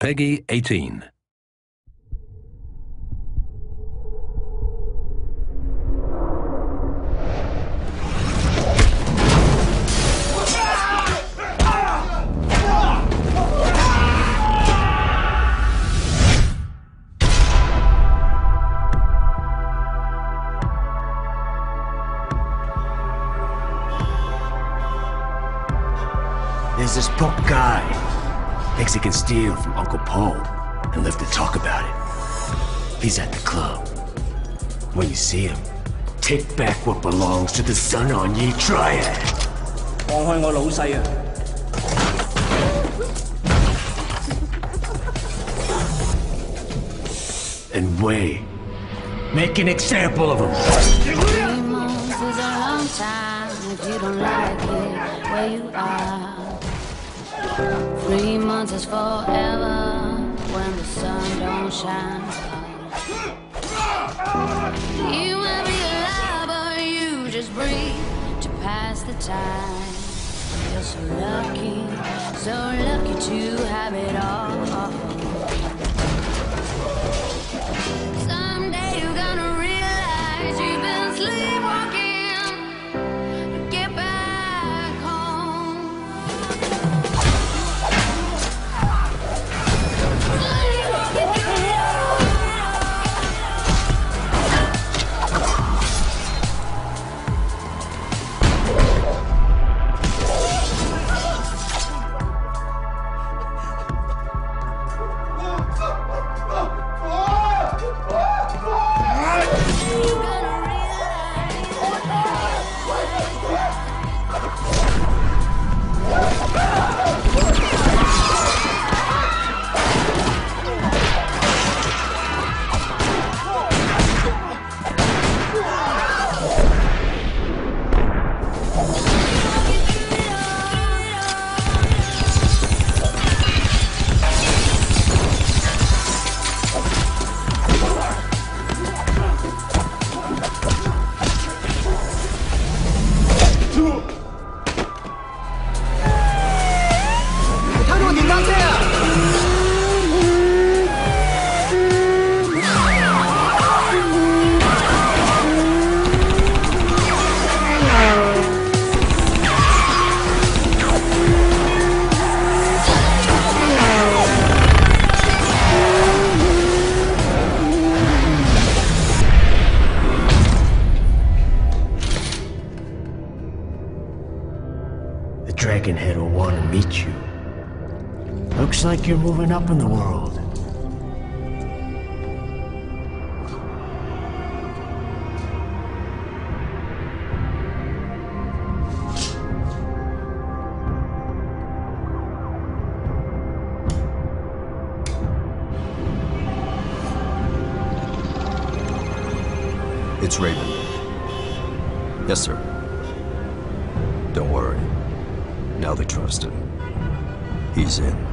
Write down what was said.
Peggy 18. There's this punk guy. Mexican steal from Uncle Po and live to talk about it. He's at the club. When you see him, take back what belongs to the Sun On Yee Triad. And Wei. Make an example of him. Like it, Three months is forever when the sun don't shine. You might be alive, but you just breathe to pass the time. You're so lucky, so lucky to have it all. The Dragonhead will want to meet you. Looks like you're moving up in the world. It's Raven. Yes, sir. Don't worry. Now they trust him. He's in.